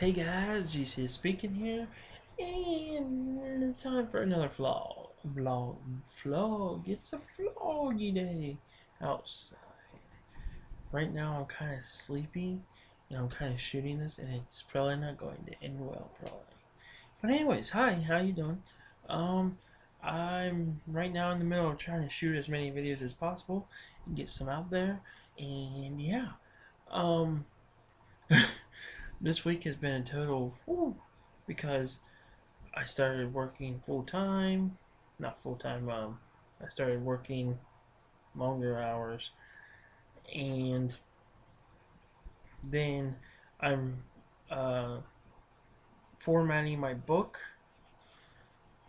Hey guys, GC speaking here, and it's time for another vlog. Vlog, vlog. It's a vloggy day outside. Right now I'm kind of sleepy, and I'm kind of shooting this, and it's probably not going to end well, probably. But anyways, hi, how you doing? Um, I'm right now in the middle of trying to shoot as many videos as possible and get some out there, and yeah, um. this week has been a total whew, because I started working full time, not full time. Um, I started working longer hours, and then I'm uh, formatting my book.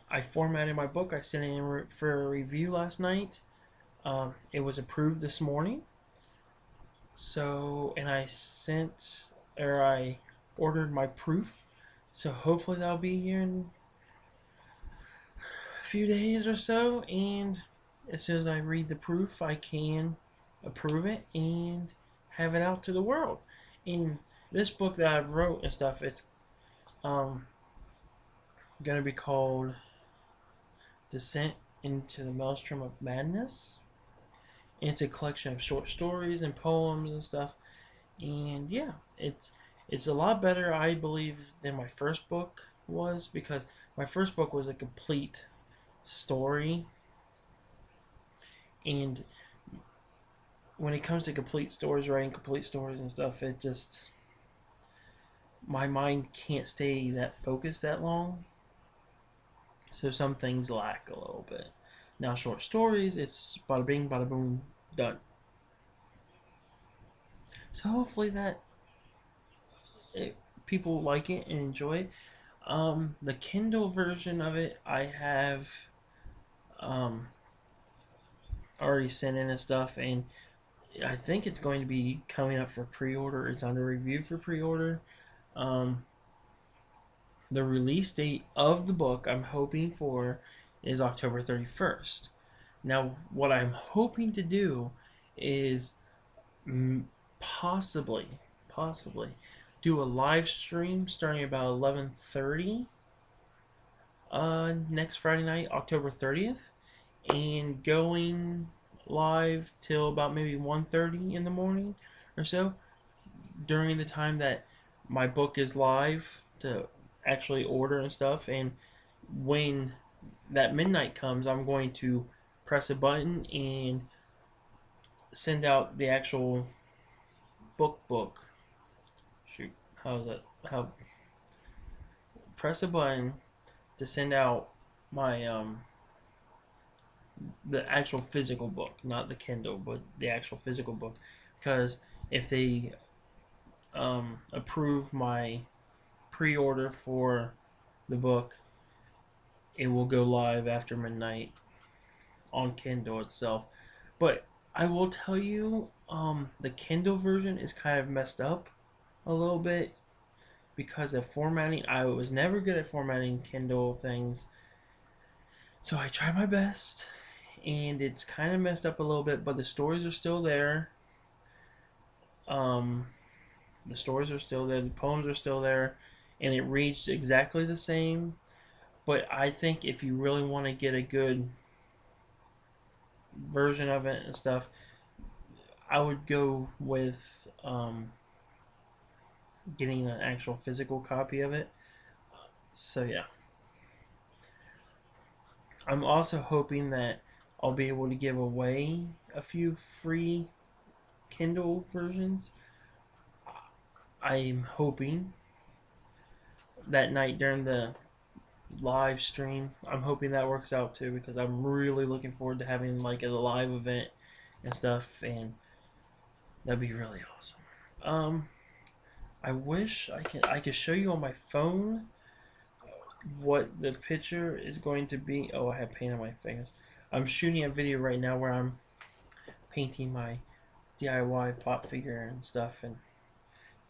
I formatted my book. I sent it in for a review last night. Um, it was approved this morning. So, and I sent or I ordered my proof. So hopefully that'll be here in a few days or so. And as soon as I read the proof, I can approve it and have it out to the world. In this book that I wrote and stuff, it's um gonna be called Descent into the Maelstrom of Madness. It's a collection of short stories and poems and stuff and yeah, it's it's a lot better, I believe, than my first book was because my first book was a complete story, and when it comes to complete stories, writing complete stories and stuff, it just my mind can't stay that focused that long. So some things lack a little bit. Now short stories, it's bada bing, bada boom, done. So hopefully that people like it and enjoy it. Um, the Kindle version of it, I have um, already sent in and stuff, and I think it's going to be coming up for pre-order. It's under review for pre-order. Um, the release date of the book I'm hoping for is October 31st. Now, what I'm hoping to do is possibly, possibly do a live stream starting about 11:30 uh, next Friday night, October 30th, and going live till about maybe 1:30 in the morning or so during the time that my book is live to actually order and stuff and when that midnight comes I'm going to press a button and send out the actual book book. Shoot, how's that? How? Press a button to send out my um the actual physical book, not the Kindle, but the actual physical book, because if they um, approve my pre-order for the book, it will go live after midnight on Kindle itself. But I will tell you, um, the Kindle version is kind of messed up a little bit because of formatting. I was never good at formatting Kindle things, so I tried my best, and it's kind of messed up a little bit. But the stories are still there. Um, the stories are still there. The poems are still there, and it reads exactly the same. But I think if you really want to get a good version of it and stuff, I would go with um, getting an actual physical copy of it. So yeah. I'm also hoping that I'll be able to give away a few free Kindle versions. I'm hoping that night during the live stream. I'm hoping that works out too because I'm really looking forward to having like a live event and stuff and that'd be really awesome. Um I wish I can I could show you on my phone what the picture is going to be. Oh, I have paint on my fingers. I'm shooting a video right now where I'm painting my DIY pop figure and stuff and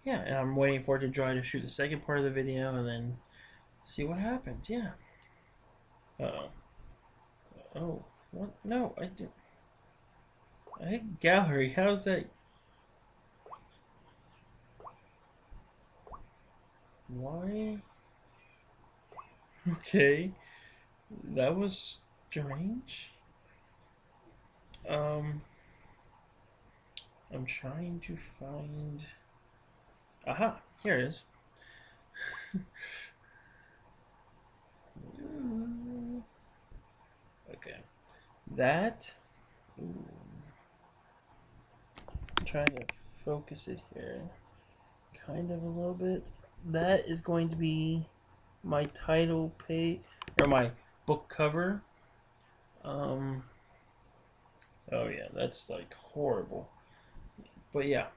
yeah, and I'm waiting for it to dry to shoot the second part of the video and then see what happens. Yeah. Uh oh. Oh, what? No, I did. Hey, gallery, how's that? Why? Okay. That was strange. Um, I'm trying to find. Aha! Here it is. okay. That. Ooh. I'm trying to focus it here. Kind of a little bit. That is going to be my title page or my book cover. Um. Oh yeah, that's like horrible. But yeah,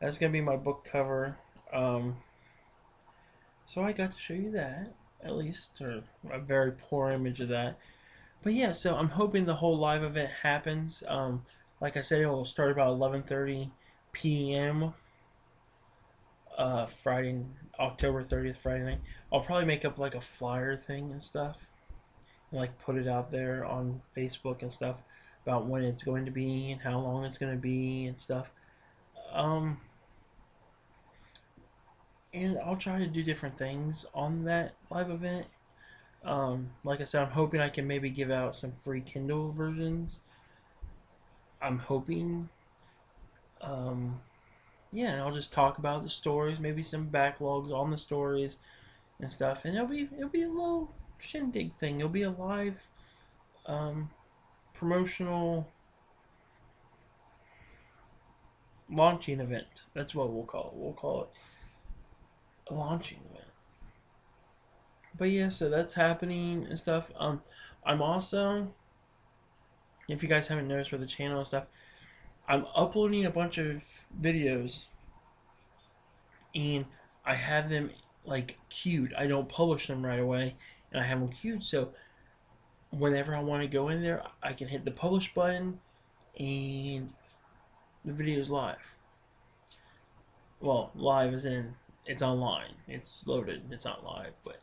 that's gonna be my book cover. Um. So I got to show you that at least, or a very poor image of that. But yeah, so I'm hoping the whole live event happens. Um, like I said, it will start about 11:30 p.m. Uh, Friday, October 30th, Friday night. I'll probably make up like a flyer thing and stuff, and like put it out there on Facebook and stuff about when it's going to be and how long it's going to be and stuff. Um, and I'll try to do different things on that live event. Um, like I said, I'm hoping I can maybe give out some free Kindle versions. I'm hoping. Um, yeah, and I'll just talk about the stories, maybe some backlogs on the stories and stuff, and it'll be it'll be a little shindig thing. It'll be a live um, promotional launching event. That's what we'll call it. We'll call it a launching event. But yeah, so that's happening and stuff. Um, I'm also, if you guys haven't noticed for the channel and stuff, I'm uploading a bunch of videos, and I have them like queued. I don't publish them right away, and I have them queued. So whenever I want to go in there, I can hit the publish button, and the video is live. Well, live is in it's online. It's loaded. It's not live, but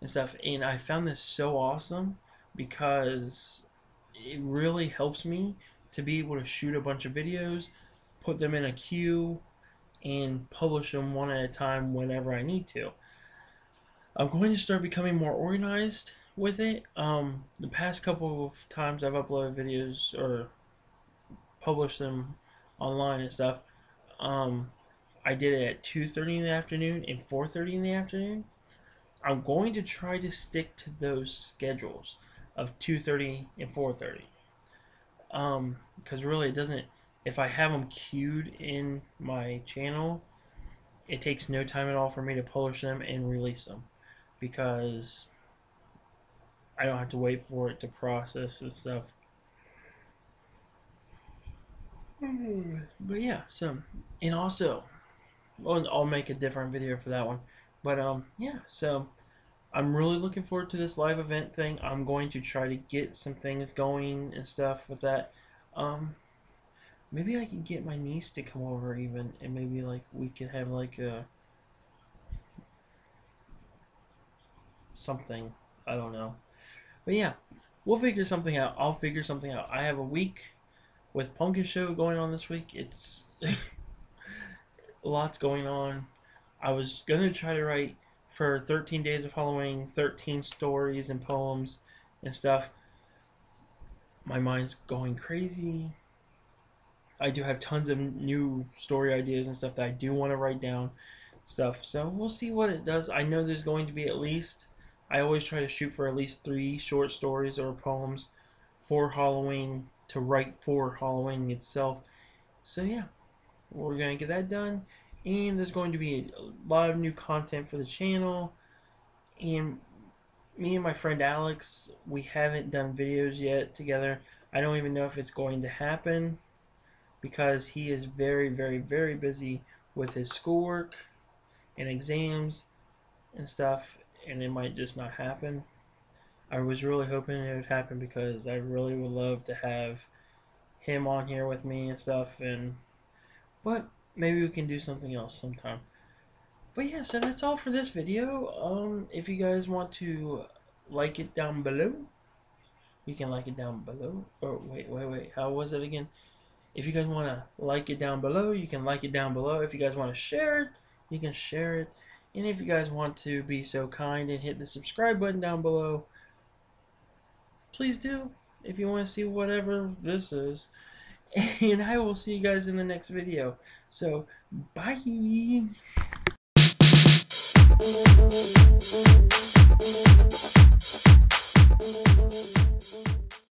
and stuff. And I found this so awesome because it really helps me to be able to shoot a bunch of videos, put them in a queue, and publish them one at a time whenever I need to. I'm going to start becoming more organized with it. Um, the past couple of times I've uploaded videos or published them online and stuff, um, I did it at 2.30 in the afternoon and 4.30 in the afternoon. I'm going to try to stick to those schedules of 2.30 and 4.30. Um, because really it doesn't, if I have them queued in my channel, it takes no time at all for me to publish them and release them. Because I don't have to wait for it to process and stuff. But yeah, so, and also, I'll make a different video for that one. But um, yeah, so I'm really looking forward to this live event thing. I'm going to try to get some things going and stuff with that. Um, maybe I can get my niece to come over even, and maybe like we could have like a something. I don't know, but yeah, we'll figure something out. I'll figure something out. I have a week with Pumpkin Show going on this week. It's lots going on. I was gonna try to write for 13 days of Halloween, 13 stories and poems and stuff. My mind's going crazy. I do have tons of new story ideas and stuff that I do want to write down stuff. So we'll see what it does. I know there's going to be at least I always try to shoot for at least 3 short stories or poems for Halloween to write for Halloween itself. So yeah, we're going to get that done. And there's going to be a lot of new content for the channel. And me and my friend Alex, we haven't done videos yet together. I don't even know if it's going to happen because he is very, very, very busy with his schoolwork and exams and stuff, and it might just not happen. I was really hoping it would happen because I really would love to have him on here with me and stuff, and but maybe we can do something else sometime. But yeah, so that's all for this video. Um, if you guys want to like it down below, you can like it down below. Or wait, wait, wait, how was it again? If you guys want to like it down below, you can like it down below. If you guys want to share it, you can share it. And if you guys want to be so kind and hit the subscribe button down below, please do. If you want to see whatever this is. and I will see you guys in the next video. So, bye!